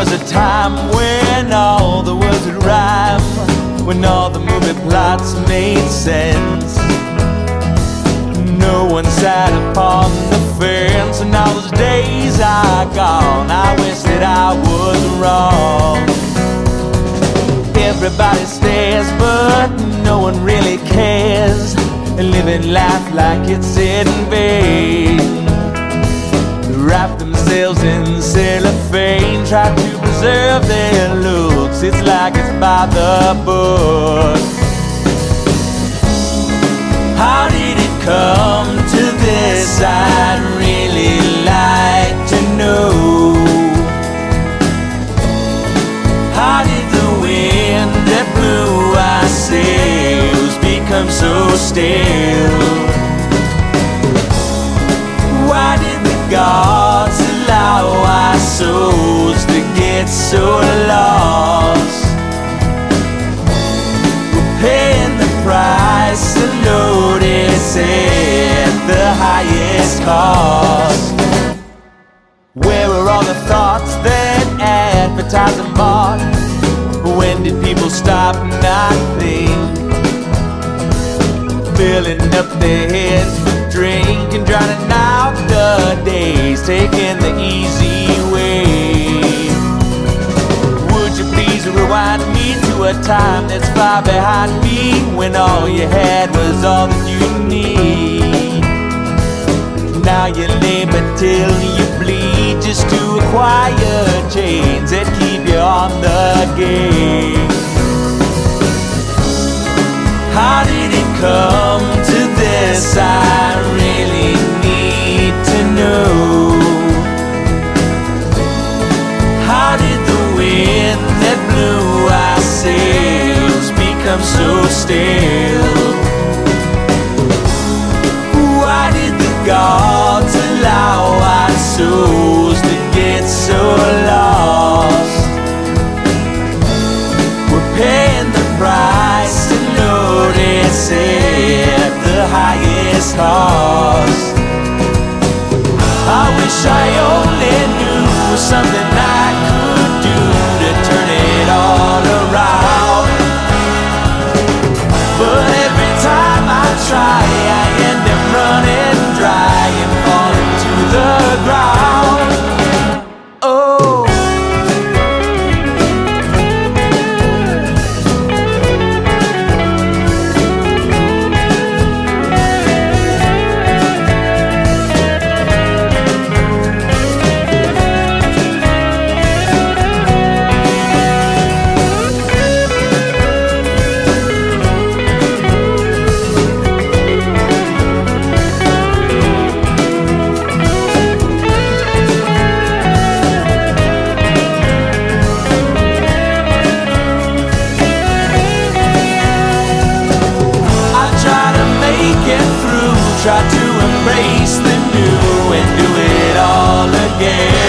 was a time when all the words would rhyme, when all the movie plots made sense. No one sat upon the fence, and all those days are gone. I wish that I was wrong. Everybody stares, but no one really cares. And living life like it's in vain. Wrap themselves in cellophane, try to preserve their looks. It's like it's by the book. How did it come to this? I'd really like to know. How did the wind that blew our sails become so still? So lost? We're paying the price to notice at the highest cost. Where are all the thoughts that advertising bought? When did people stop and not think? Filling up their heads with drink and drowning out the days, taking the easy time that's far behind me when all you had was all that you need? Now you labor till you bleed just to acquire chains that keep you on the game. How did it come to this? I become so still? Why did the gods allow our souls to get so lost? We're paying the price to notice at the highest cost. I wish I only knew something again.